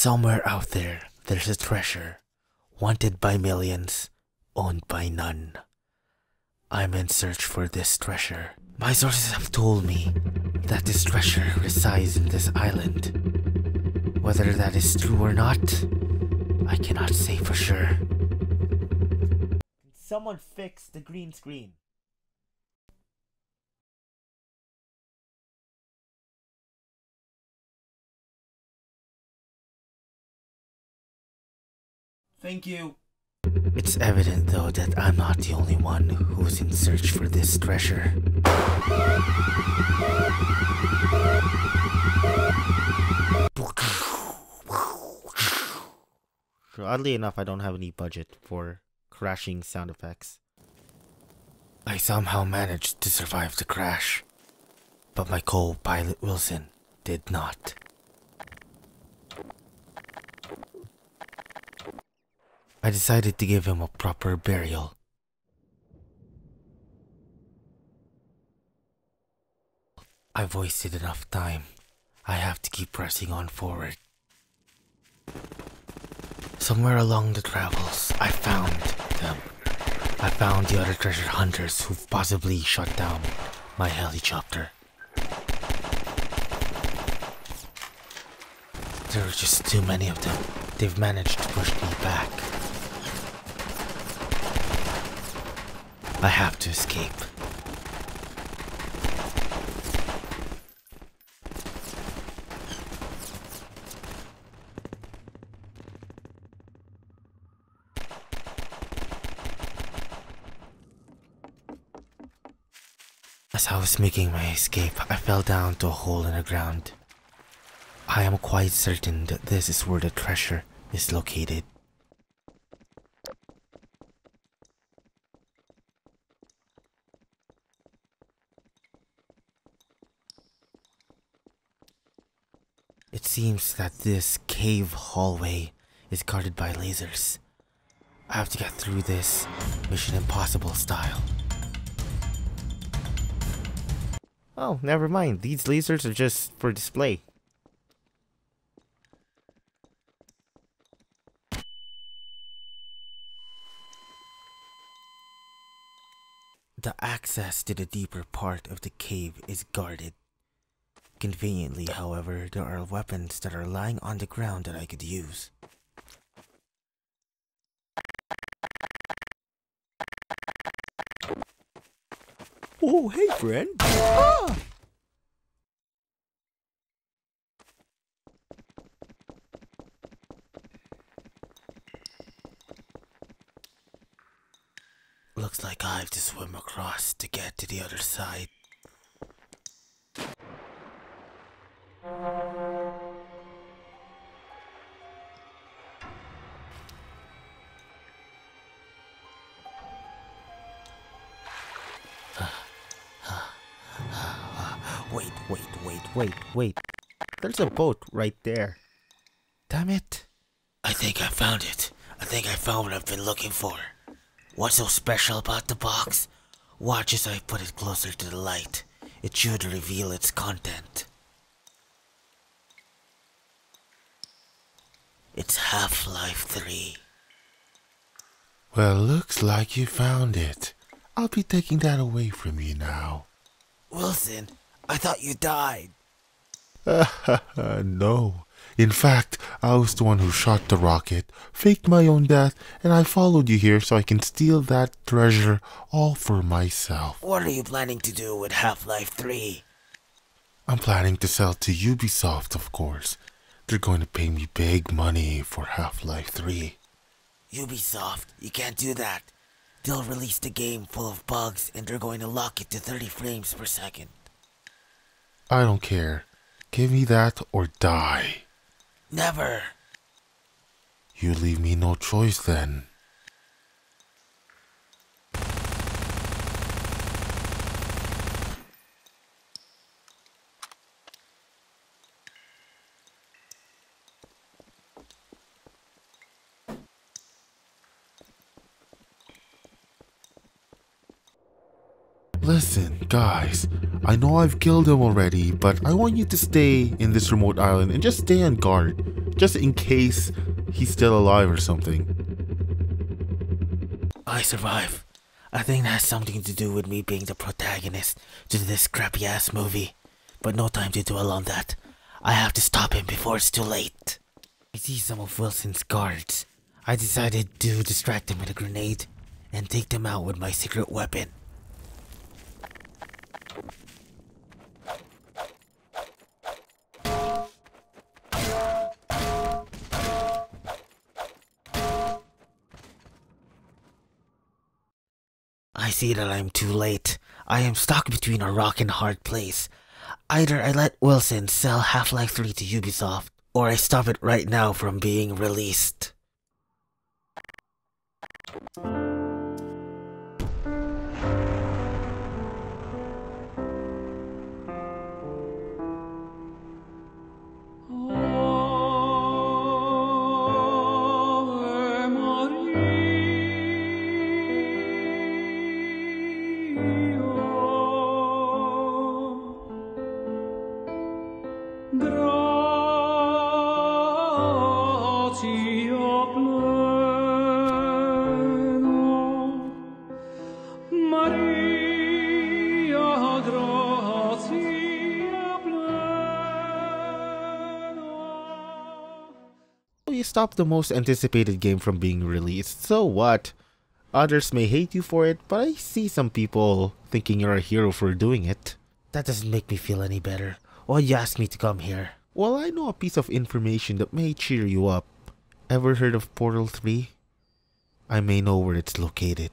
Somewhere out there, there's a treasure, wanted by millions, owned by none. I'm in search for this treasure. My sources have told me that this treasure resides in this island. Whether that is true or not, I cannot say for sure. Someone fix the green screen. Thank you. It's evident, though, that I'm not the only one who's in search for this treasure. Oddly enough, I don't have any budget for crashing sound effects. I somehow managed to survive the crash, but my co-pilot Wilson did not. I decided to give him a proper burial. I've wasted enough time. I have to keep pressing on forward. Somewhere along the travels, I found them. I found the other treasure hunters who've possibly shot down my helicopter. There are just too many of them. They've managed to push me back. I have to escape. As I was making my escape, I fell down to a hole in the ground. I am quite certain that this is where the treasure is located. Seems that this cave hallway is guarded by lasers. I have to get through this Mission Impossible style. Oh, never mind. These lasers are just for display. The access to the deeper part of the cave is guarded. Conveniently, however, there are weapons that are lying on the ground that I could use. Oh, hey, friend. Ah! Looks like I have to swim across to get to the other side. Wait, wait, wait, wait, wait. There's a boat right there. Damn it. I think I found it. I think I found what I've been looking for. What's so special about the box? Watch as I put it closer to the light. It should reveal its content. It's Half-Life 3. Well, looks like you found it. I'll be taking that away from you now. Wilson, I thought you died. no. In fact, I was the one who shot the rocket, faked my own death, and I followed you here so I can steal that treasure all for myself. What are you planning to do with Half-Life 3? I'm planning to sell to Ubisoft, of course. They're going to pay me big money for Half-Life 3. Ubisoft, you can't do that. They'll release the game full of bugs and they're going to lock it to 30 frames per second. I don't care. Give me that or die. Never. You leave me no choice then. Listen, guys, I know I've killed him already, but I want you to stay in this remote island and just stay on guard. just in case he's still alive or something. I survive. I think that has something to do with me being the protagonist to this crappy ass movie. But no time to dwell on that. I have to stop him before it's too late. I see some of Wilson's guards. I decided to distract them with a grenade and take them out with my secret weapon. I see that I'm too late. I am stuck between a rock and hard place. Either I let Wilson sell Half-Life 3 to Ubisoft, or I stop it right now from being released. Stopped the most anticipated game from being released, so what? Others may hate you for it, but I see some people thinking you're a hero for doing it. That doesn't make me feel any better. Why'd you ask me to come here? Well, I know a piece of information that may cheer you up. Ever heard of Portal 3? I may know where it's located.